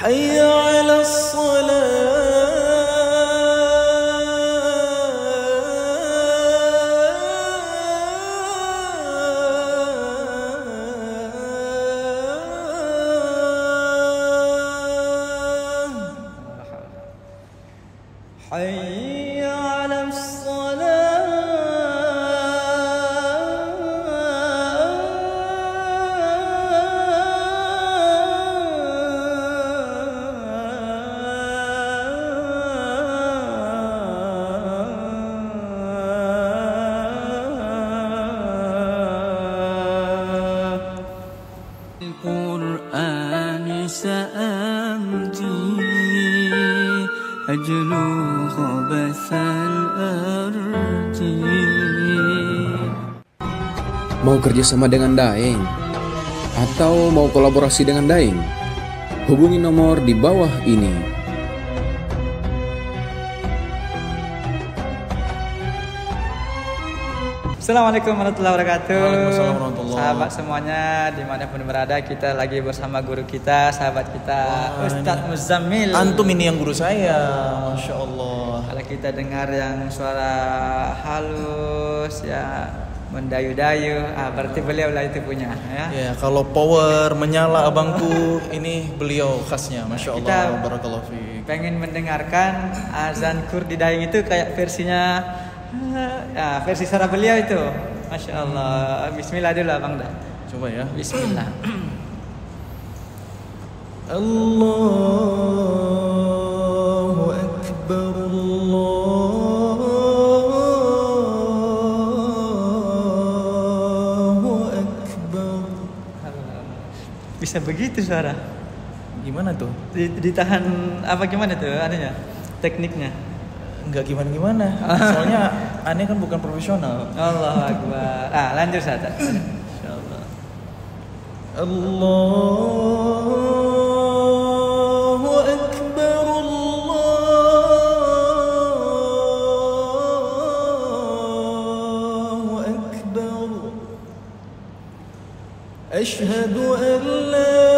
حي على الصلاة. سأمضي أجلو خبث الأرض Mau kerjasama dengan Daeng? Atau mau kolaborasi dengan Daeng? Hubungi nomor di bawah ini. Assalamualaikum warahmatullahi wabarakatuh. Waalaikumsalam warahmatullahi. Sahabat semuanya di mana pun berada kita lagi bersama guru kita, sahabat kita Ustadz Muzammil. Antum ini yang guru saya, masya Allah. Kalau kita dengar yang suara halus ya mendayu-dayu, ah berarti beliau lah itu punya ya. Ya, kalau power menyala abangku, ini beliau khasnya, masya Allah. Kita- Barakallahu. Pengen mendengarkan azan kur di Dayung itu kayak versinya ya, versi suara beliau itu. Masya Allah. Bismillah dulu abang dah. Coba ya. Bismillah. Allahu Akbar Allahu Akbar Bisa begitu suara. Gimana tuh? Di- ditahan apa gimana tuh adanya tekniknya nggak gimana gimana soalnya aneh kan bukan profesional. Allah akbar. Ah lanjut saja Allah أشهد أن لا akbar.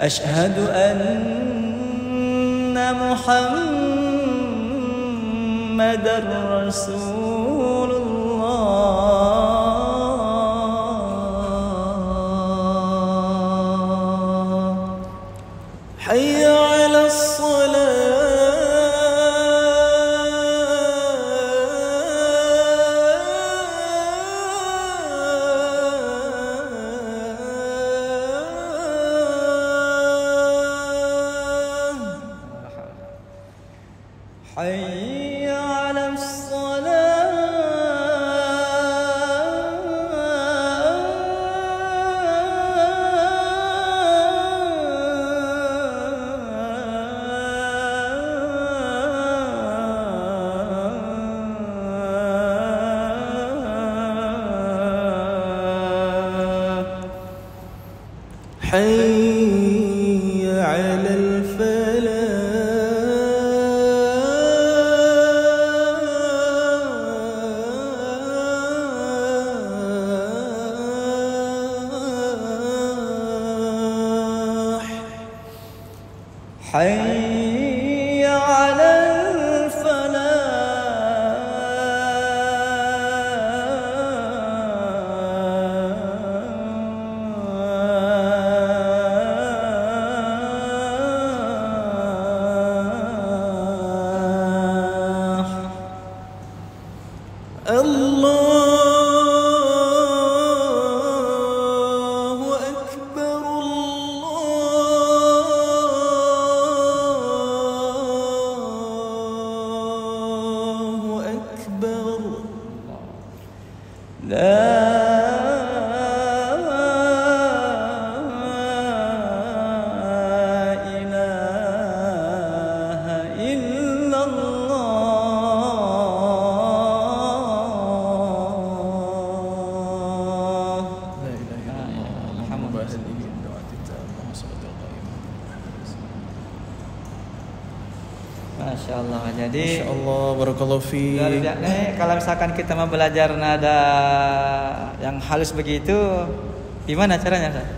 أشهد أن محمد رسول حي على حي على 嘿。Uh... Masya Allah. Jadi Masya Allah, barakallahu fi. Nih, kalau misalkan kita mau belajar nada yang halus begitu, gimana caranya? Ustaz?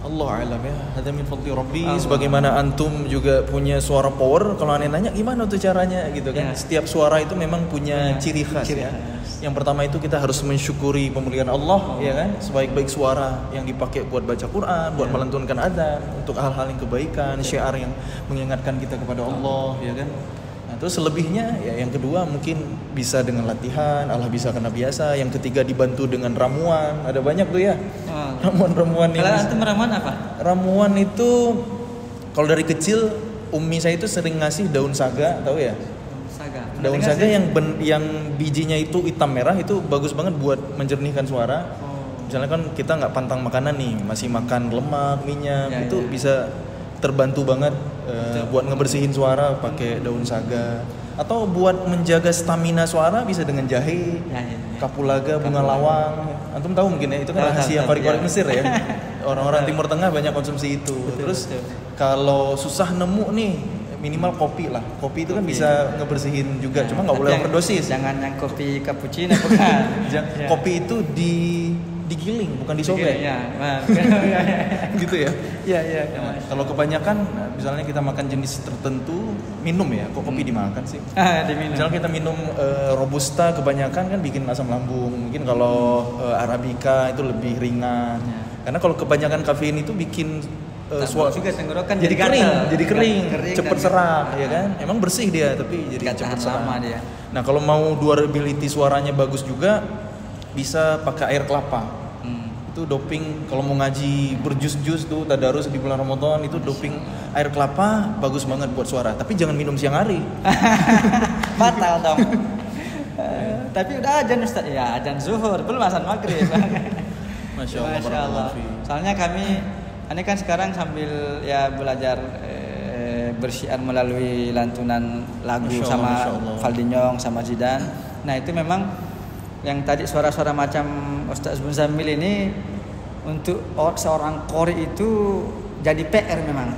Allah alam ya. Hadza min fadli rabbi. Allah. Sebagaimana antum juga punya suara power, kalau aneh nanya gimana tuh caranya gitu kan. Ya. Setiap suara itu memang punya Punya ciri khas ciri ya. Yang pertama itu kita harus mensyukuri pemulihan Allah ya kan. Sebaik-baik suara yang dipakai buat baca Quran, buat Ya. melantunkan adzan, untuk hal-hal yang kebaikan, syiar yang mengingatkan kita kepada Allah ya kan. Nah, terus selebihnya ya yang kedua mungkin bisa dengan latihan, Allah bisa karena biasa. Yang ketiga dibantu dengan ramuan. Ada banyak tuh ya. Oh. Ramuan-ramuan yang Kalau antum ramuan apa? Ramuan itu kalau dari kecil umi saya itu sering ngasih daun saga, tahu ya? Pernah Daun saga sih? yang ben- yang bijinya itu hitam merah itu bagus banget buat menjernihkan suara. Oh. Misalnya kan kita nggak pantang makanan nih, masih makan lemak, minyak, Ya, itu ya. bisa terbantu banget eh, buat ngebersihin suara pakai daun saga. Atau buat menjaga stamina suara bisa dengan jahe, Ya, ya, ya. kapulaga, bunga lawang. Antum tahu mungkin ya itu kan rahasia korek-korek ya. Mesir ya. Orang-orang Timur Tengah banyak konsumsi itu. Betul, Terus betul. kalau susah nemu nih minimal kopi lah. Kopi itu kan bisa ngebersihin juga, cuma nggak boleh overdosis. Jangan yang kopi cappuccino bukan. Jangan- Ya. Kopi itu di digiling bukan disobek. Ya, gitu ya. ya, ya. Nah, kalau kebanyakan misalnya kita makan jenis tertentu minum ya, kok kopi dimakan sih? Ah, diminum. Misalnya kita minum eh, robusta kebanyakan kan bikin asam lambung. Mungkin kalau eh, arabica itu lebih ringan. Ya. Karena kalau kebanyakan kafein itu bikin suara juga tenggorokan jadi, jadi kering, gatal. jadi kering, Kering cepet serak, Ah. ya kan? Emang bersih dia, tapi jadi Nggak cepet serak. lama dia. Nah kalau mau durability suaranya bagus juga, bisa pakai air kelapa. Hmm. Itu doping kalau mau ngaji berjus-jus tuh tadarus di bulan Ramadan itu doping air kelapa bagus banget buat suara. Tapi jangan minum siang hari. Batal dong. Tapi udah ajan Ustaz. Ya, ajan zuhur, belum azan maghrib. Masya Allah. Masya Allah. Soalnya kami ini kan sekarang sambil ya belajar eh, bersiar melalui lantunan lagu Masya Allah, sama Masya Allah. Sama Zidan. Nah itu memang yang tadi suara-suara macam Ustaz Muzamil ini untuk or- seorang kori itu jadi PR memang.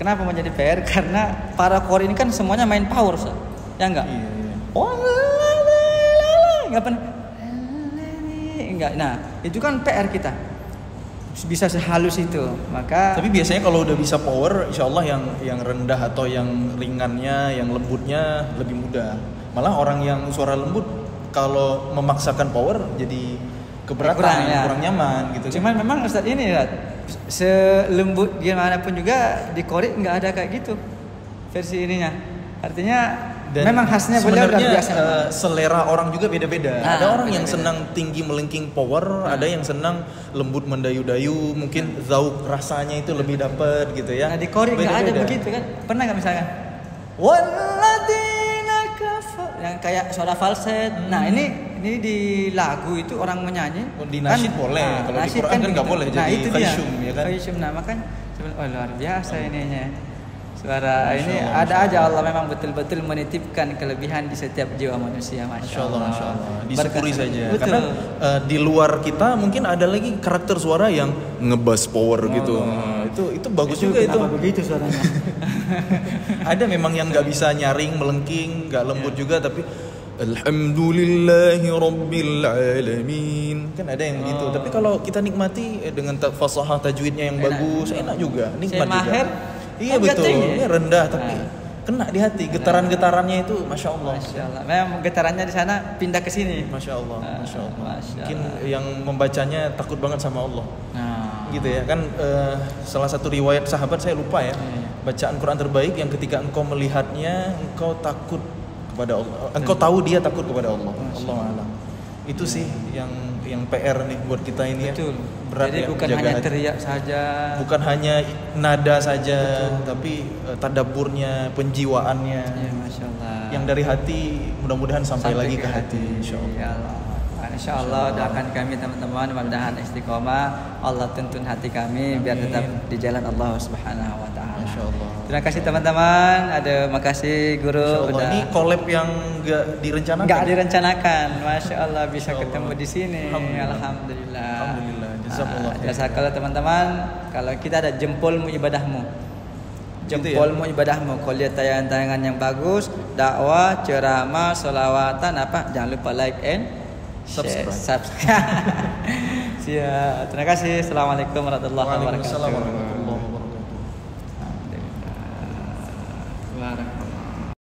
Kenapa menjadi PR? Karena para kori ini kan semuanya main power, Ustaz. ya enggak? Iya, iya. Oh, lalalala. enggak pernah. Enggak. Nah, itu kan PR kita. Bisa sehalus itu. Maka Tapi biasanya kalau udah bisa power, insya Allah yang yang rendah atau yang ringannya, yang lembutnya lebih mudah. Malah orang yang suara lembut kalau memaksakan power jadi keberatan, Kurang, ya. kurang nyaman gitu. kan. Cuman memang Ustaz ini Ustaz, selembut gimana pun juga di Korek nggak ada kayak gitu versi ininya. Artinya memang khasnya beliau luar sebenarnya, biasa. eh, selera orang juga beda-beda. Nah, ada orang yang beda-beda. senang tinggi melengking power, Nah. ada yang senang lembut mendayu-dayu, mungkin zauk rasanya itu lebih dapet gitu ya. Nah di Korek nggak ada Beda-beda. begitu kan? Pernah nggak misalkan? Waladina kafar yang kayak suara falset. Nah ini ini di lagu itu orang menyanyi. Oh, di nasyid boleh. Kalau di Quran kan nggak begitu. boleh, Nah jadi itu khasyum, dia. ya kan? Khasyum. Nah makanya sebenarnya oh, luar biasa ininya. Suara Masya ini Allah, ada aja Allah memang betul-betul menitipkan kelebihan di setiap jiwa manusia. Masya, Masya Allah, Masya Allah. Disyukuri saja. Betul. Karena eh, di luar kita mungkin ada lagi karakter suara yang ngebas power gitu. Oh. Nah, itu itu bagus juga itu. begitu suaranya? ada memang yang nggak bisa nyaring, melengking, nggak lembut juga tapi Alhamdulillahi Rabbil Alamin Kan ada yang gitu Oh. Tapi kalau kita nikmati eh, dengan fasahah tajwidnya yang Enak. bagus Enak juga, nikmat Saya juga Maher, Iya kan betul, ini rendah tapi Nah. kena di hati Getaran-getarannya itu Masya Allah Masya Allah. Memang getarannya di sana pindah ke sini. Masya Allah, Ah, Masya Allah. Masya Mungkin Allah. yang membacanya takut banget sama Allah Nah. gitu ya kan eh, salah satu riwayat sahabat saya lupa ya Iya. bacaan Quran terbaik yang ketika engkau melihatnya engkau takut kepada Allah engkau tahu dia takut kepada Allah Allah alam itu sih yang yang PR nih buat kita ini Betul. ya berat Jadi ya bukan hanya hati. teriak saja. bukan hanya nada saja tapi eh, tadaburnya penjiwaannya Ya, Masya Allah. yang dari hati mudah-mudahan sampai, lagi ke hati insyaallah Ya Allah. Insya Allah doakan kami teman-teman mudah-mudahan istiqomah Allah tuntun hati kami biar Amin. tetap di jalan Allah Subhanahu wa taala. Masya Allah. Terima kasih teman-teman. Ada makasih guru udah ini collab yang nggak direncanakan nggak direncanakan. Masya Allah bisa Masya Allah. ketemu di sini. Alhamdulillah. Alhamdulillah. Alhamdulillah. Jazakallah Ah. Jazakallah teman-teman. Kalau kita ada jempolmu ibadahmu. Gitu ya? jempolmu ibadahmu kalau lihat tayangan-tayangan yang bagus dakwah ceramah solawatan apa jangan lupa like and share. Subscribe. subscribe. Siap. Terima kasih. Assalamualaikum warahmatullahi wabarakatuh.